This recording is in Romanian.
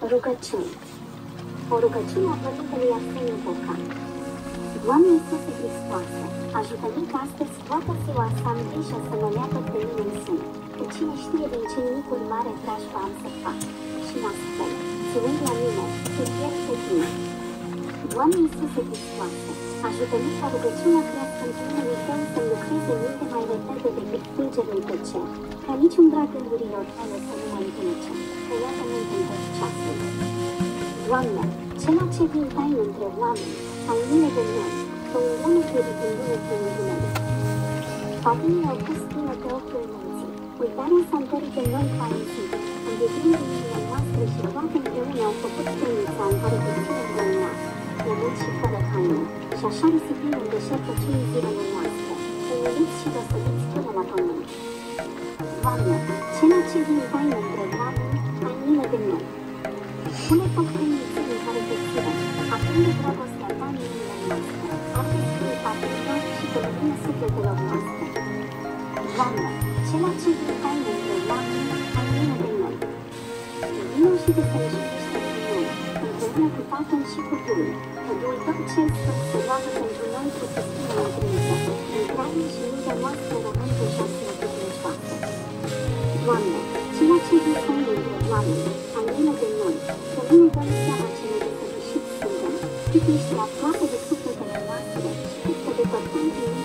Rugăciune O rugăciune a Părintelui Arseniu Boca Doamne Iisuse Hristoase, ajută-mi ca astăzi toată ziua să am grijă să mă meargă pe mine în sun, că cine știe din ce micul mare vrajba am să fac, și astfel, ținând la mine, să pierd pe tine. Doamne Iisuse Hristoase, ajută-mi ca rugăciunea crească în primul tău să-mi lucreze minte mai repede decât fulgerul pe cer, ca niciun drag gândurilor tale să nu mă Doamne, cel ce din taină între oameni, ai mine de noi, că un om te ridicându-ne prin numele. Patimile au pus tine pe ochiul minții, uitarea s-a întărit în noi ca în zi, îndeplinit inimile noastre și toate împreună au făcut trânița în care te ține împreună, nemut și fără taină, și așa risipim în deșertăciunii zilele noastre, umiliți și răsăriți până la pământ. Doamne, cel ce din taină între oameni, aprinde dragostea ta în inimile noastre, arde spune patimea și pe lumină sufletelor noastre. Doamne, cel ce din taină între oameni, ai milă de noi. Vino și te sălășește în noi, împreună cu Tatăl și cu Duhul, că Duhul tău cel sfânt se roagă pentru noi cu susținere încredință, în granii și mintea noastră rămân pe șase neputincioase. Doamne, ceea ce din taină între oameni, ai milă de noi, că nu ne dăm seama Please stop processing to the last step.